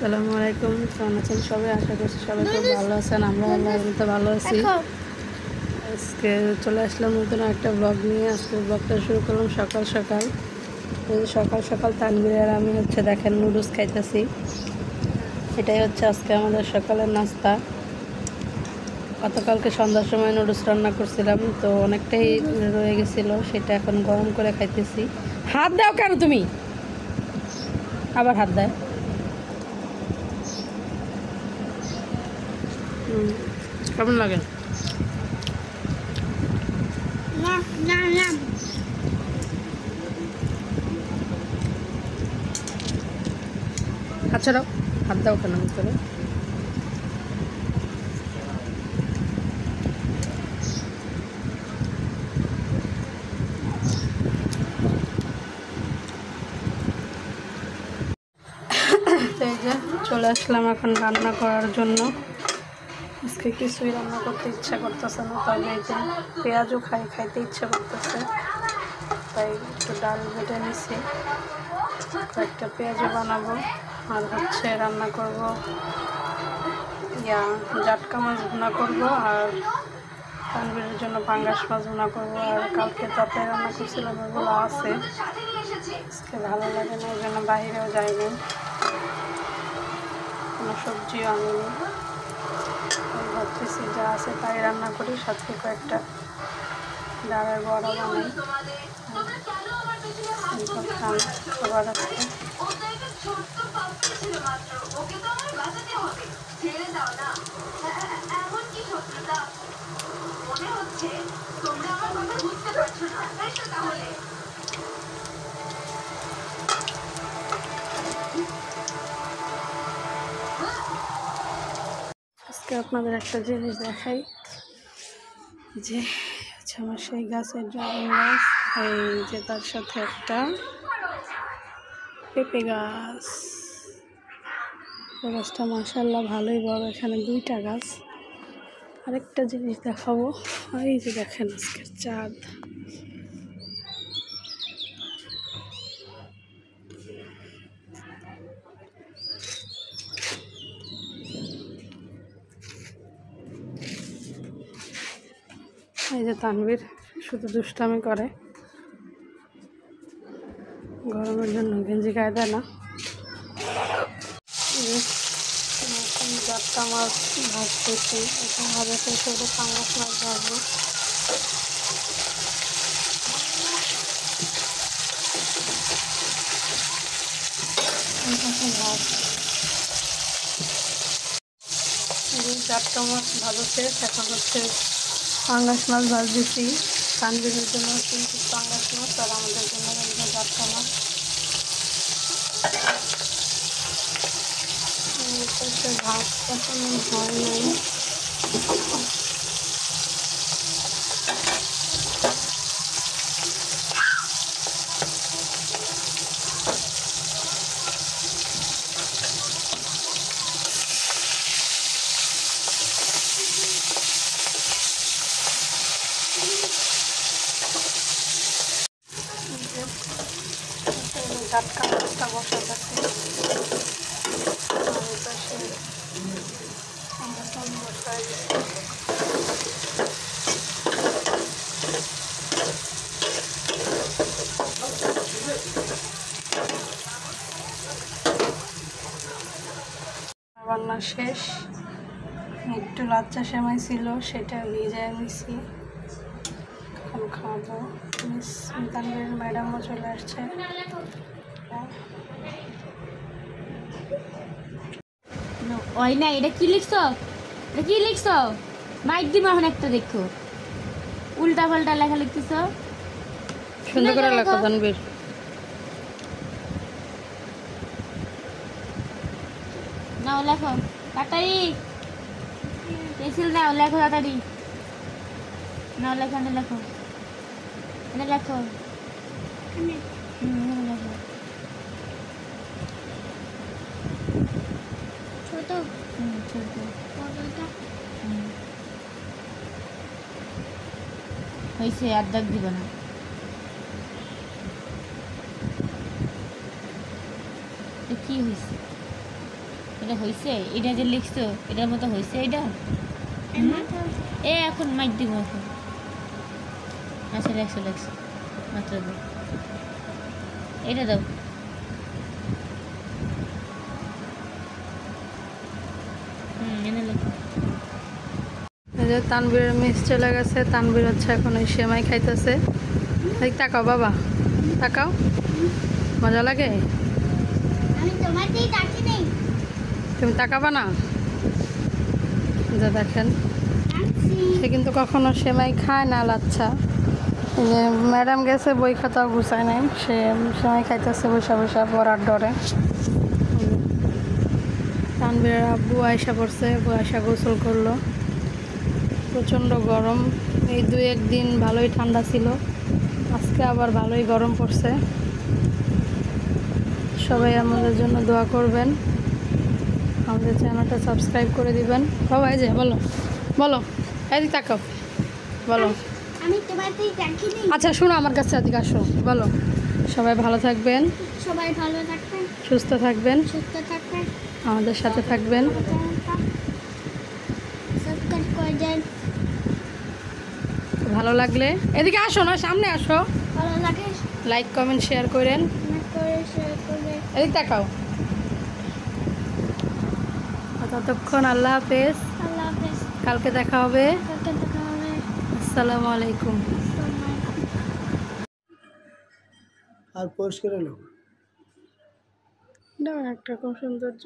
আসসালামু আলাইকুম কেমন আছেন সবাই? আশা করছি সবাই খুব ভালো আছেন আমরা আল্লাহ ভালো আছি। আজকে চলে আসলাম নতুন একটা ব্লগ নিয়ে। আজকে ব্লগটা শুরু করলাম সকাল সকাল। সকাল সকাল তানবির আর আমি হচ্ছে দেখেন নুডলস খাইতেছি। এটাই হচ্ছে আজকে আমাদের সকালের নাস্তা। গতকালকে সন্ধ্যার সময় নুডলস রান্না করছিলাম তো অনেকটাই রয়ে গেছিল সেটা এখন গরম করে খাইতেছি। হাত দাও কেন তুমি? আবার হাত দেয় কেমন লাগে? আচ্ছা হাত দাও কেন ভিতরে চলে আসলাম এখন রান্না করার জন্য। আজকে কিছুই রান্না করতে ইচ্ছা করতেছে না তবে এই যে পেঁয়াজও খাই, খাইতে ইচ্ছা করতেছে। তাই একটু ডাল বেটে নিছি, কয়েকটা পেঁয়াজও বানাবো, আর হচ্ছে রান্না করব ইয়া জাটকা মাছ ভুনা করব, আর তানবিরের জন্য পাঙ্গাস মাছ ভুনা করব, আর কালকে তাতে রান্না করছিলাম ওগুলো আছে। আজকে ভালো লাগে না, ওই জন্য বাইরেও যাইনি। কোনো সবজিও আনিনি। ভাবতেছি যা আছে, তাই রান্না করি, সাথে কয়েকটা ডালের বড়া বানাই। এইসব খান সবার আজকে আজকে আপনাদের একটা জিনিস দেখাই যে আমার সেই গাছের ড্রাগন গাছ, এই যে তার সাথে একটা পেঁপে গাছ। গাছটা মাসাল্লাহ ভালোই বড়, এখানে দুইটা গাছ। আরেকটা জিনিস দেখাবো। এই যে দেখেন আজকের চাঁদ। যে তানবীর শুধু দুষ্টামি করে। গরমের জন্য গেঞ্জি গায়ে দেয় না। যাত্রা মাছ ভাজতেছি এখন ভাজা শেষ হলে মাছ ভাজবো মাছ ভাজা শেষ, এখন হচ্ছে পাঙ্গাস মাছ ভাজতেছি তানবীরের জন্য কিন্তু পাঙ্গাস মাছ আর আমাদের জন্য রয়েছে জাটকা মাছ। এই পাশে ভাত এখনও হয় নাই। জাটকা মাছটা বসা যাচ্ছে দিচ্ছি। রান্না শেষ। একটু লাচ্চা সেমাই ছিল, সেটা ভিজায় নিছি। এখন খাব। মিস তানবীর ম্যাডামও চলে আসছে। ওই না এটা কি লিখছ? এটা কি লিখছ? মাইক দিব এখন একটা দেখো। উল্টা পাল্টা লেখা লিখতেছ। সুন্দর করে। লেখো তানবীর নাও লেখো। তাড়াতাড়ি। পেন্সিল নাও লেখো তাড়াতাড়ি। নাও লেখো লেখো। এনে লেখো। হুম, ছোট বড়টা হয়েছে আর দাগ দিব না। কি হয়েছে? এটা হয়েছে? এটা যে লিখছো এটার মতো হয়েছে এটা এ এখন মাইক দিব এখন। আচ্ছা লেখছো লেখছো। মাত্র দাও। এটা দাও হুম এনে লেখো এই যে তানবীরের মিস চলে গেছে তানবীর হচ্ছে এখন ওই সেমাই খাইতেছে। এই তাকাও বাবা তাকাও। মজা লাগে? তুমি তাকাবা না? যে দেখেন। সে কিন্তু কখনো সেমাই খায় না লাচ্ছা। যে ম্যাডাম গেছে বই খাতাও গুছায় নাই। সে সেমাই খাইতেছে বসে বসে পড়ার ডরে। তানবীরের আব্বু আয়সা পড়ছে আয়সা গোসল করল। প্রচণ্ড গরম। এই দুই একদিন ভালোই ঠান্ডা ছিল। আজকে আবার ভালোই গরম পড়ছে। সবাই আমাদের জন্য দোয়া করবেন। আমাদের চ্যানেলটা সাবস্ক্রাইব করে দিবেন। বাবা এই যে বলো। বলো। এদিক তাকাও। বলো। আচ্ছা শোনো আমার কাছে এদিকে আসো। বলো। সবাই ভালো থাকবেন। সবাই ভালো থাকবেন। সুস্থ থাকবেন। সুস্থ থাকবেন। আমাদের সাথে থাকবেন। সাবস্ক্রাইব করে দেন। ভালো লাগলে। এদিকে আসো না সামনে আসো। লাইক কমেন্ট শেয়ার করেন। লাইক করে এদিক তাকাও। ততক্ষণ আল্লাহ হাফেজ। কালকে দেখা হবে। কালকে আসসালামু আলাইকুম আসসালামু আলাইকুম। আর পরিষ্কার এলো একটা খুব সৌন্দর্য।